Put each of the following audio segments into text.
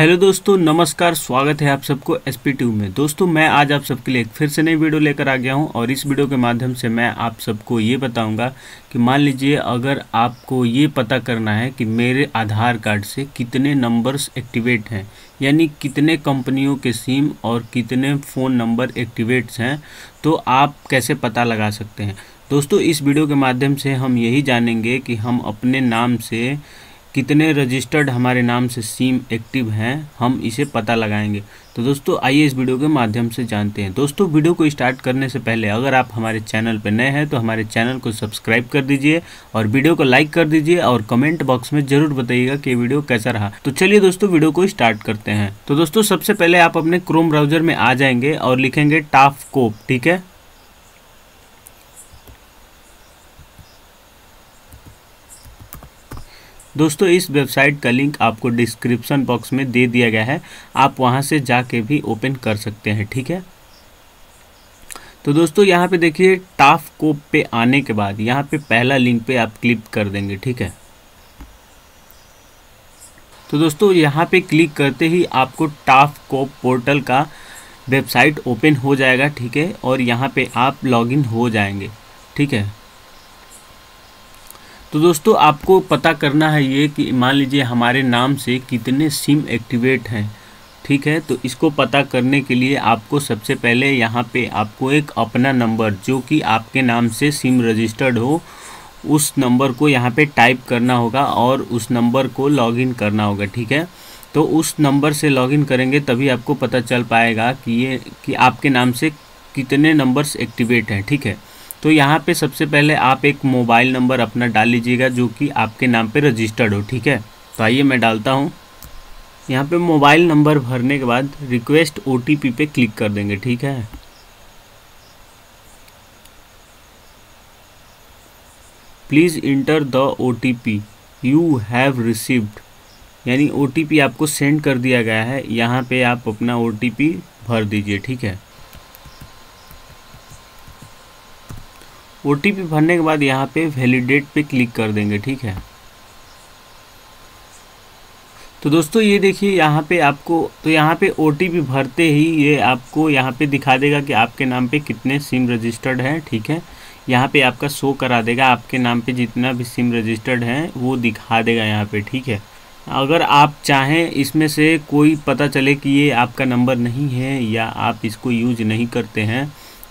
Hello दोस्तों, नमस्कार, स्वागत है आप सबको एस पी ट्यूब में। दोस्तों, मैं आज आप सबके लिए एक फिर से नई वीडियो लेकर आ गया हूँ और इस वीडियो के माध्यम से मैं आप सबको ये बताऊँगा कि मान लीजिए अगर आपको ये पता करना है कि मेरे आधार कार्ड से कितने नंबर्स एक्टिवेट हैं, यानी कितने कंपनियों के सिम और कितने फ़ोन नंबर एक्टिवेट्स हैं तो आप कैसे पता लगा सकते हैं? दोस्तों, इस वीडियो के माध्यम से हम यही जानेंगे कि हम अपने नाम से कितने रजिस्टर्ड हमारे नाम से सिम एक्टिव हैं, हम इसे पता लगाएँगे। तो दोस्तों, आइए इस वीडियो के माध्यम से जानते हैं। दोस्तों वीडियो को स्टार्ट करने से पहले अगर आप हमारे चैनल पर नए हैं तो हमारे चैनल को सब्सक्राइब कर दीजिए और वीडियो को लाइक कर दीजिए और कमेंट बॉक्स में ज़रूर बताइएगा कि वीडियो कैसा रहा। तो चलिए दोस्तों वीडियो को स्टार्ट करते हैं। तो दोस्तों, सबसे पहले आप अपने क्रोम ब्राउज़र में आ जाएँगे और लिखेंगे टाफ कोप ठीक है? दोस्तों, इस वेबसाइट का लिंक आपको डिस्क्रिप्शन बॉक्स में दे दिया गया है। आप वहाँ से जाके भी ओपन कर सकते हैं, ठीक है? तो दोस्तों, यहाँ पे देखिए, टाफ कोप पे आने के बाद यहाँ पे पहला लिंक पे आप क्लिक कर देंगे, ठीक है? तो दोस्तों, यहाँ पे क्लिक करते ही आपको टाफ कोप पोर्टल का वेबसाइट ओपन हो जाएगा, ठीक है? और यहाँ पे आप लॉगिन हो जाएँगे, ठीक है? तो दोस्तों, आपको पता करना है ये कि मान लीजिए हमारे नाम से कितने सिम एक्टिवेट हैं, ठीक है? तो इसको पता करने के लिए आपको सबसे पहले यहाँ पे आपको एक अपना नंबर, जो कि आपके नाम से सिम रजिस्टर्ड हो, उस नंबर को यहाँ पे टाइप करना होगा और उस नंबर को लॉगिन करना होगा, ठीक है? तो उस नंबर से लॉगिन करेंगे तभी आपको पता चल पाएगा कि ये, कि आपके नाम से कितने नंबर्स एक्टिवेट हैं, ठीक है? तो यहाँ पे सबसे पहले आप एक मोबाइल नंबर अपना डाल लीजिएगा जो कि आपके नाम पे रजिस्टर्ड हो, ठीक है? तो आइए मैं डालता हूँ। यहाँ पे मोबाइल नंबर भरने के बाद रिक्वेस्ट ओटीपी पे क्लिक कर देंगे, ठीक है? Please enter the O you have received. यानी ओ टी पी आपको सेंड कर दिया गया है। यहाँ पे आप अपना ओ टी पी भर दीजिए, ठीक है? ओटीपी भरने के बाद यहाँ पे वैलिडेट पे क्लिक कर देंगे, ठीक है? तो दोस्तों, ये देखिए, यहाँ पे आपको तो यहाँ पे ओटीपी भरते ही ये आपको यहाँ पे दिखा देगा कि आपके नाम पे कितने सिम रजिस्टर्ड हैं, ठीक है? यहाँ पे आपका शो करा देगा, आपके नाम पे जितना भी सिम रजिस्टर्ड हैं, वो दिखा देगा यहाँ पे, ठीक है? अगर आप चाहें इसमें से कोई पता चले कि ये आपका नंबर नहीं है या आप इसको यूज़ नहीं करते हैं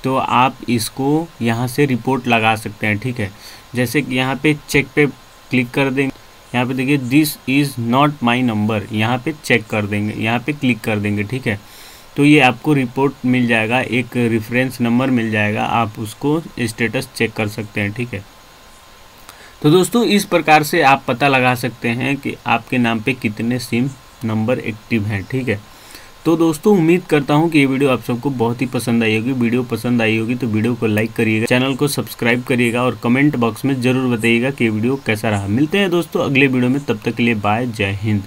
तो आप इसको यहाँ से रिपोर्ट लगा सकते हैं, ठीक है? जैसे कि यहाँ पे चेक पे क्लिक कर देंगे, यहाँ पे देखिए this is not my number यहाँ पे चेक कर देंगे, यहाँ पे क्लिक कर देंगे, ठीक है? तो ये आपको रिपोर्ट मिल जाएगा, एक रेफरेंस नंबर मिल जाएगा, आप उसको स्टेटस चेक कर सकते हैं, ठीक है? तो दोस्तों, इस प्रकार से आप पता लगा सकते हैं कि आपके नाम पे कितने सिम नंबर एक्टिव हैं, ठीक है? तो दोस्तों, उम्मीद करता हूँ कि ये वीडियो आप सबको बहुत ही पसंद आई होगी। वीडियो पसंद आई होगी तो वीडियो को लाइक करिएगा, चैनल को सब्सक्राइब करिएगा और कमेंट बॉक्स में ज़रूर बताइएगा कि ये वीडियो कैसा रहा। मिलते हैं दोस्तों अगले वीडियो में, तब तक के लिए बाय, जय हिंद।